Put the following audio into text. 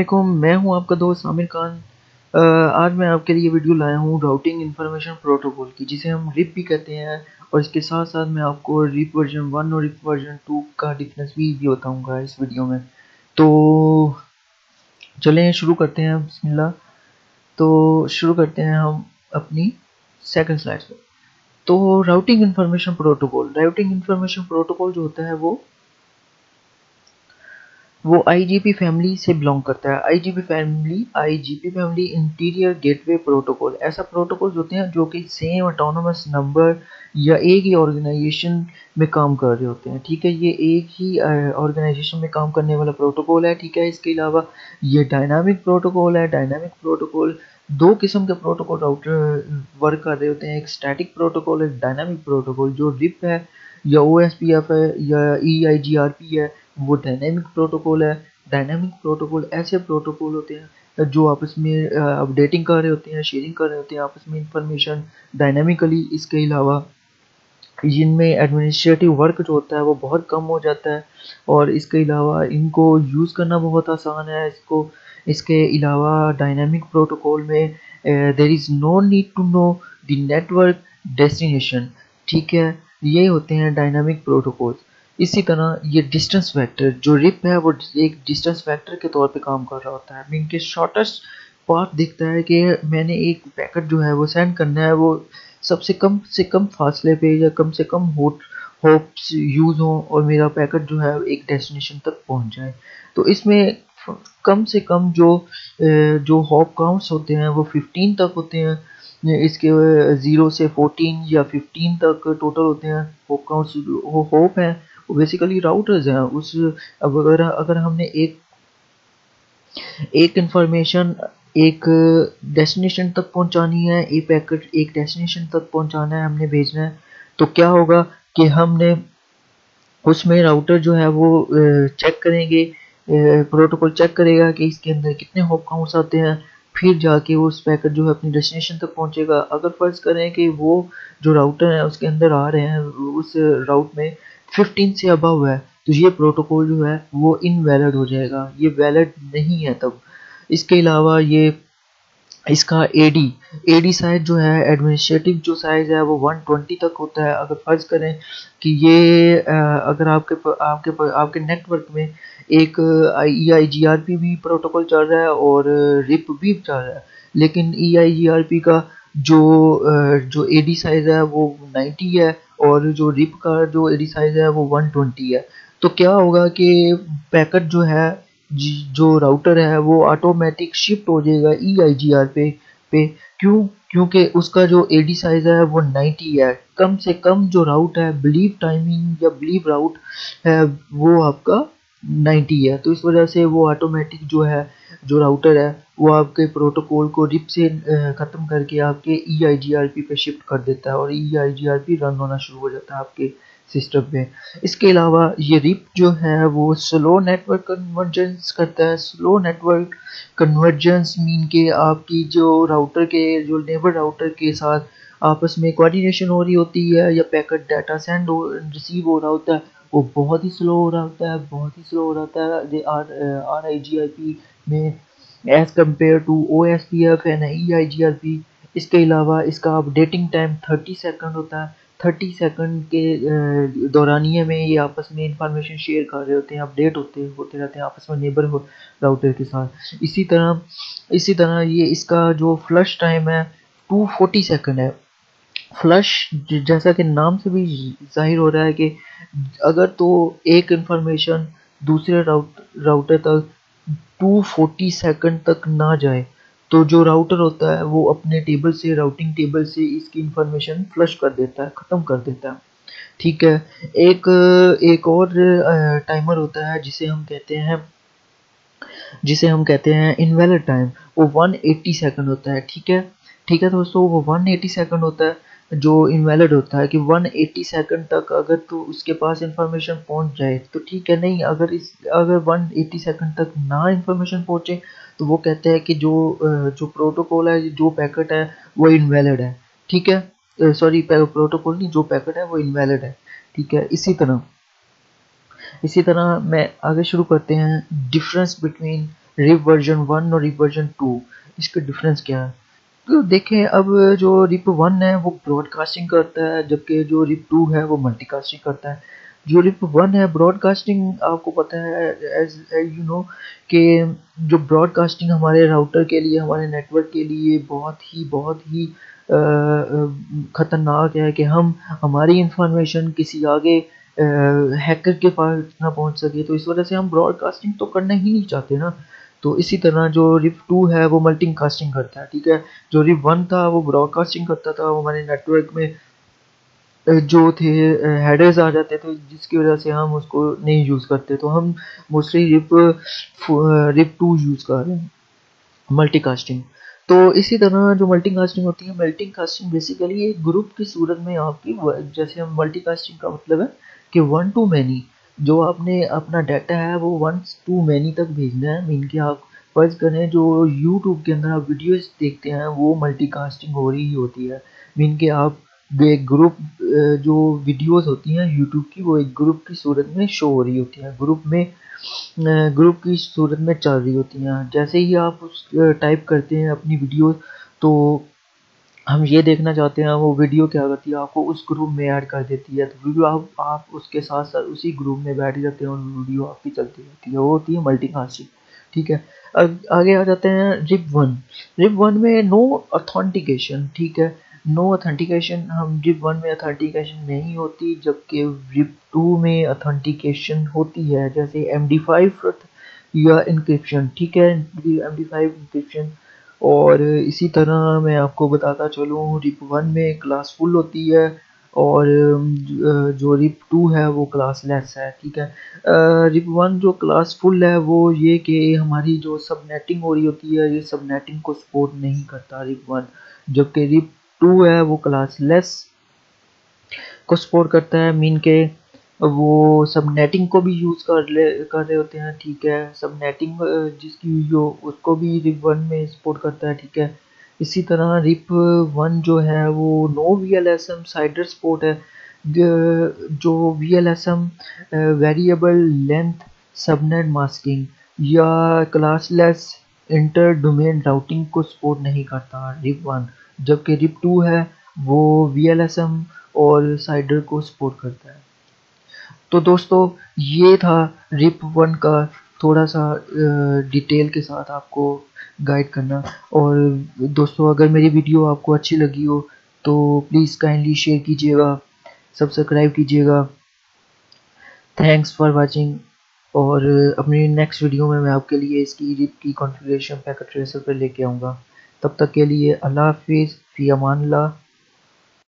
असलम मैं हूँ आपका दोस्त आमिर खान। आज मैं आपके लिए वीडियो लाया हूँ राउटिंग इंफॉर्मेशन प्रोटोकॉल की जिसे हम रिप भी कहते हैं और इसके साथ साथ मैं आपको रिप वर्जन वन और रिप वर्जन टू का डिफरेंस भी, भी बताऊँगा इस वीडियो में। तो चलें शुरू करते हैं बिस्मिल्लाह। तो शुरू करते हैं हम अपनी सेकंड स्लाइड से तो routing information protocol routing information protocol जो होता है वो वो आईजीपी फैमिली से बिलोंग करता है। IGP family IGP family interior gateway protocol ऐसा प्रोटोकॉल होते हैं जो कि सेम ऑटोनोमस नंबर या एक ही ऑर्गेनाइजेशन में काम कर रहे होते हैं। ठीक है, ये एक ही ऑर्गेनाइजेशन में काम करने वाला प्रोटोकॉल है। ठीक है, इसके अलावा ये डायनामिक प्रोटोकॉल है। डायनामिक प्रोटोकॉल दो किस्म के प्रोटोकॉल राउटर वर्क कर रहे होते हैं। एक स्टैटिक प्रोटोकॉल एक डायनामिक प्रोटोकॉल जो रिप है या ओएसपीएफ है या ई आई जी आर पी है। वो डायनेमिक प्रोटोकॉल है डायनेमिक प्रोटोकॉल ऐसे प्रोटोकॉल होते हैं, जो आपस में अपडेटिंग कर रहे होते हैं शेयरिंग कर रहे होते हैं, आपस में इंफॉर्मेशन डायनेमिकली इसके अलावा। जिनमें एडमिनिस्ट्रेटिव वर्क जो होता है, वो बहुत कम हो जाता है और इसके अलावा इनको यूज़ करना बहुत आसान है। इसको, इसके अलावा डायनेमिक प्रोटोकॉल में there is no need to know the network destination ठीक है? ये होते हैं डायनामिक प्रोटोकॉल्स इसी तरह ये डिस्टेंस वेक्टर जो रिप है, वो एक डिस्टेंस वेक्टर के तौर पे काम कर रहा होता है। मीन के शॉर्टेस्ट पाथ दिखता है कि मैंने एक पैकेट जो है, वो सेंड करना है, वो सबसे कम से कम फासले पे या कम से कम होट होप्स यूज़ हो और मेरा पैकेट जो है, एक डेस्टिनेशन तक पहुँच जाए। तो इसमें कम से कम जो जो होप काउंट्स होते हैं, वो 15 तक होते हैं। इसके ज़ीरो से 14 या 15 तक टोटल होते हैं। होप काउंट्स होप हैं। बेसिकली राउटर्स हैं। उस, अब अगर अगर हमने एक एक इंफॉर्मेशन एक डेस्टिनेशन तक पहुंचानी है, एक पैकेट एक डेस्टिनेशन तक पहुंचाना है, हमने भेजना है तो क्या होगा कि हमने उसमें राउटर जो है वो चेक करेंगे प्रोटोकॉल चेक करेगा कि इसके अंदर कितने होप काउंट्स आते हैं, फिर जाके वो उस पैकेट जो है अपनी डेस्टिनेशन तक पहुंचेगा। अगर फ़र्ज़ करें कि वो जो राउटर है, उसके अंदर आ रहे हैं, उस राउट में 15 से अबव है तो ये प्रोटोकॉल जो है, वो इनवैलिड हो जाएगा। ये वैलिड नहीं है तब। इसके अलावा ये, इसका एडी एडी साइज़ जो है एडमिनिस्ट्रेटिव जो साइज़ है, वो 120 तक होता है। अगर फ़र्ज़ करें कि ये अगर आपके आपके आपके नेटवर्क में एक E I G R P भी प्रोटोकॉल चल रहा है और रिप भी चल रहा है। लेकिन ई आई जी आर पी का जो जो एडी साइज़ है, वो 90 है और जो रिप का जो एडी साइज़ है, वो 120 है। तो क्या होगा कि पैकेट जो है, जो राउटर है, वो ऑटोमेटिक शिफ्ट हो जाएगा ई आई जी आर पे पे। क्यों? क्योंकि उसका जो एडी साइज़ है, वो 90 है। कम से कम जो राउट है बिलीव टाइमिंग या बिलीव राउट है, वो आपका 90 है। तो इस वजह से वो ऑटोमेटिक जो है जो राउटर है, वो आपके प्रोटोकॉल को रिप से ख़त्म करके आपके E I G R P पर शिफ्ट कर देता है और E I G R P run होना शुरू हो जाता है आपके सिस्टम में। इसके अलावा ये रिप जो है, वो स्लो नेटवर्क कन्वर्जेंस करता है। स्लो नेटवर्क कन्वर्जेंस मीन के आपकी जो राउटर के, जो नेबर राउटर के साथ आपस में कोऑर्डिनेशन हो रही होती है या पैकेट डाटा सेंड हो रिसीव हो रहा होता है, वो बहुत ही स्लो हो रहा होता है, बहुत ही स्लो हो रहा होता है। R I G I P में as compared to O S P F and E I G R P इसके अलावा इसका अपडेटिंग टाइम थर्टी सेकेंड होता है। थर्टी सेकेंड के दौरानिए में ये आपस में इंफॉर्मेशन शेयर कर रहे होते हैं अपडेट होते होते रहते हैं आपस में नेबर हो राउटर के साथ। इसी तरह इसी तरह ये इसका जो फ्लश टाइम है टू फोर्टी सेकेंड है। फ्लश जैसा कि नाम से भी ज़ाहिर हो रहा है कि अगर तो एक इंफॉर्मेशन दूसरे राउट राउटर तक 240 सेकंड तक ना जाए तो जो राउटर होता है, वो अपने टेबल से राउटिंग टेबल से इसकी इंफॉर्मेशन फ्लश कर देता है, ख़त्म कर देता है। ठीक है? एक एक और टाइमर होता है, जिसे हम कहते हैं, जिसे हम कहते हैं इनवैलिड टाइम वो 180 सेकंड होता है, ठीक है? ठीक है दोस्तों, वो 180 सेकंड होता है। जो इनवैलिड होता है कि 180 सेकंड तक अगर तो उसके पास इंफॉर्मेशन पहुँच जाए तो ठीक है, नहीं, अगर इस, अगर 180 सेकंड तक ना इंफॉर्मेशन पहुँचे तो वो कहते हैं कि जो जो प्रोटोकॉल है, जो पैकेट है, वो इनवैलिड है, ठीक है? सॉरी प्रोटोकॉल नहीं, जो पैकेट है, वो इनवैलिड है, ठीक है? इसी तरह इसी तरह मैं आगे शुरू करते हैं difference between RIP version one और रिप वर्जन टू इसका डिफरेंस क्या है? देखें, अब जो रिप वन है, वो ब्रॉडकास्टिंग करता है, जबकि जो रिप टू है, वो मल्टीकास्टिंग करता है। जो रिप वन है ब्रॉडकास्टिंग आपको पता है एज यू नो कि जो ब्रॉडकास्टिंग हमारे राउटर के लिए, हमारे नेटवर्क के लिए बहुत ही बहुत ही ख़तरनाक है कि हम, हमारी इंफॉर्मेशन किसी आगे हैकर के पास ना पहुँच सके। तो इस वजह से हम ब्रॉडकास्टिंग तो करना ही नहीं चाहते ना। तो इसी तरह जो रिप टू है, वो मल्टी कास्टिंग करता है, ठीक है? जो रिप वन था, वो ब्रॉडकास्टिंग करता था, वो हमारे नेटवर्क में जो थे हेडर्स आ जाते थे, जिसकी वजह से हम उसको नहीं यूज़ करते। तो हम mostly RIP RIP two use कर रहे हैं मल्टी कास्टिंग तो इसी तरह जो मल्टी कास्टिंग होती है मल्टी कास्टिंग बेसिकली एक ग्रुप की सूरत में आपकी, जैसे हम मल्टी कास्टिंग का मतलब है कि वन टू मैनी जो आपने अपना डाटा है, वो वन टू मैनी तक भेजना है। मीन कि आप फ़र्ज़ करें, जो यूट्यूब के अंदर आप वीडियोस देखते हैं, वो मल्टीकास्टिंग हो रही होती है। मीन कि आप एक ग्रुप जो वीडियोस होती हैं यूट्यूब की, वो एक ग्रुप की सूरत में शो हो रही होती हैं। ग्रुप में ग्रुप की सूरत में चल रही होती हैं। जैसे ही आप उस टाइप करते हैं अपनी वीडियो तो हम ये देखना चाहते हैं, वो वीडियो क्या करती है, आपको उस ग्रुप में ऐड कर देती है तो वीडियो आप आप उसके साथ साथ उसी ग्रुप में बैठ जाते हैं और वीडियो आपकी चलती रहती है, वो होती है मल्टी कास्टिंग ठीक है? आगे आ जाते हैं रिप वन रिप वन में नो अथेंटिकेशन ठीक है? नो अथेंटिकेशन हम रिप वन में अथेंटिकेशन नहीं होती, जबकि रिप टू में अथेंटिकेशन होती है, जैसे एम डी फाइव या इंक्रिप्शन ठीक है? एम डी फाइव इंक्रिप्शन और इसी तरह मैं आपको बताता चलूँ रिप वन में क्लास फुल होती है और जो रिप टू है वो क्लास लेस है, ठीक है? रिप वन जो क्लास फुल है वो ये कि हमारी जो सब नेटिंग हो रही होती है, ये सब नेटिंग को सपोर्ट नहीं करता रिप वन जबकि रिप टू है वो क्लास लेस को सपोर्ट करता है मीन के वो सब नेटिंग को भी यूज़ कर ले, कर रहे होते हैं, ठीक है। सब नेटिंग जिसकी हो उसको भी रिप वन में सपोर्ट करता है, ठीक है। इसी तरह रिप वन जो है, वो no V L S M CIDR support है। जो V L S M variable length subnet masking या क्लासलेस इंटर डोमेन राउटिंग को सपोर्ट नहीं करता रिप वन जबकि रिप टू है, वो वी एल एस एम और साइडर को सपोर्ट करता है। तो दोस्तों, ये था रिप वन का थोड़ा सा डिटेल के साथ आपको गाइड करना। और दोस्तों, अगर मेरी वीडियो आपको अच्छी लगी हो तो प्लीज़ काइंडली शेयर कीजिएगा सब्सक्राइब कीजिएगा। थैंक्स फॉर वाचिंग और अपनी नेक्स्ट वीडियो में मैं आपके लिए इसकी रिप की कॉन्फ़िगरेशन पैकेट ट्रेसर पर लेके आऊँगा। तब तक के लिए अल्लाह हाफिज़, फ़ी अमान